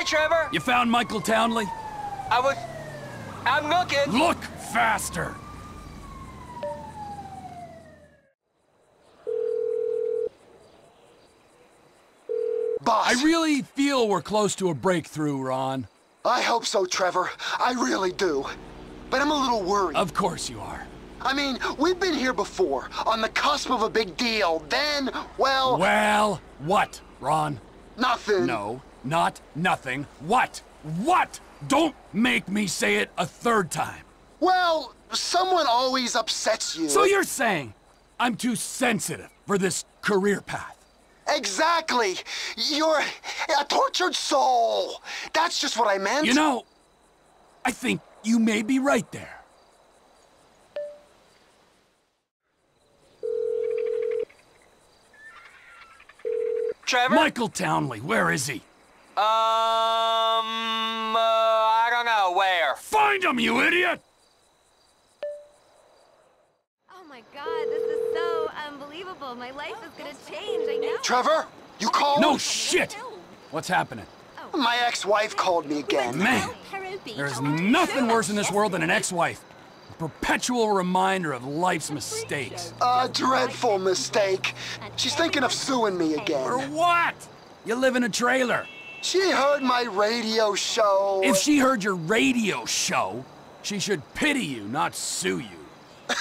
Hey, Trevor. You found Michael Townley? I was... I'm looking. Look faster! Boss, I really feel we're close to a breakthrough, Ron. I hope so, Trevor. I really do. But I'm a little worried. Of course you are. I mean, we've been here before, on the cusp of a big deal. Then, well, Well, what, Ron? nothing. No, not nothing. What? What? Don't make me say it a third time. Well, someone always upsets you. So you're saying I'm too sensitive for this career path? Exactly. You're a tortured soul. That's just what I meant. You know, I think you may be right there. Trevor? Michael Townley, where is he? Um, uh, I don't know. Where? Find him, you idiot! Oh my god, this is so unbelievable. My life is gonna change, I know. Trevor, you called? No shit! What's happening? My ex-wife called me again. Man, there's nothing worse in this world than an ex-wife. A perpetual reminder of life's mistakes. A dreadful mistake. She's thinking of suing me again. For what? You live in a trailer. She heard my radio show. If she heard your radio show, she should pity you, not sue you.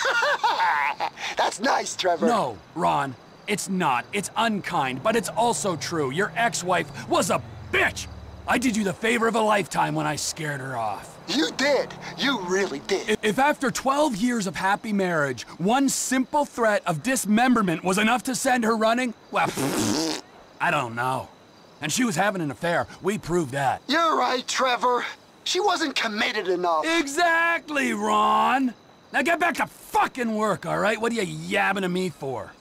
That's nice, Trevor. No, Ron, it's not. It's unkind, but it's also true. Your ex-wife was a bitch. I did you the favor of a lifetime when I scared her off. You did. You really did. If after 12 years of happy marriage, one simple threat of dismemberment was enough to send her running, well, I don't know. And she was having an affair. We proved that. You're right, Trevor. She wasn't committed enough. Exactly, Ron. Now get back to fucking work, all right? What are you yabbing at me for?